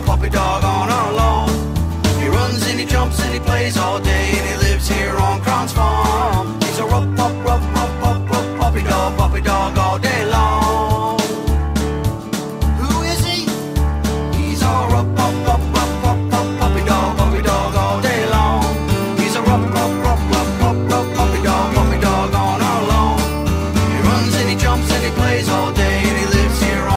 dog, puppy dog on our lawn. He runs and he jumps and he plays all day and he lives here on Crown's farm. He's a rough, pup, rough, rough, pup, rough puppy dog, puppy dog all day.